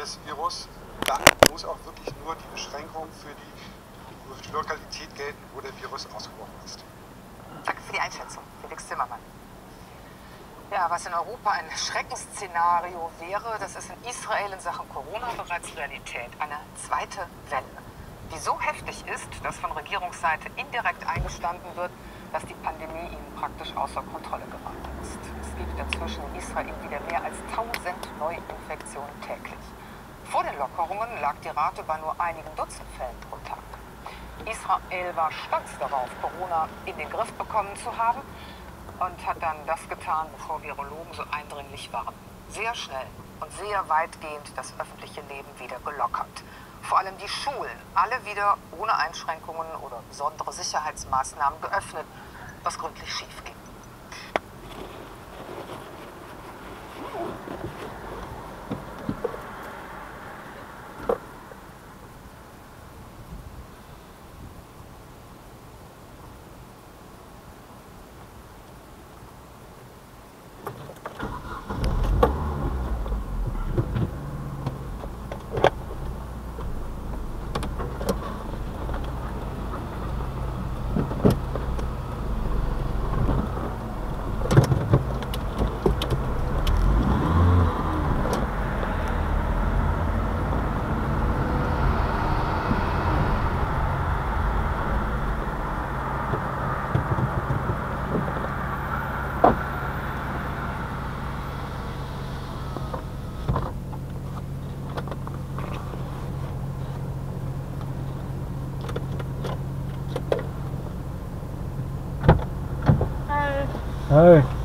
des Virus, dann muss auch wirklich nur die Beschränkung für die Lokalität gelten, wo der Virus ausgebrochen ist. Danke für die Einschätzung, Felix Zimmermann. Ja, was in Europa ein Schreckensszenario wäre, das ist in Israel in Sachen Corona bereits Realität. Eine zweite Welle, die so heftig ist, dass von Regierungsseite indirekt eingestanden wird, dass die Pandemie ihnen praktisch außer Kontrolle geraten ist. Es gibt inzwischen in Israel wieder mehr als 1000 Neuinfektionen täglich. Vor den Lockerungen lag die Rate bei nur einigen Dutzend Fällen pro Tag. Israel war stolz darauf, Corona in den Griff bekommen zu haben und hat dann das getan, bevor Virologen so eindringlich waren. Sehr schnell und sehr weitgehend das öffentliche Leben wieder gelockert. Vor allem die Schulen, alle wieder ohne Einschränkungen oder besondere Sicherheitsmaßnahmen geöffnet, was gründlich schief ging. 哎。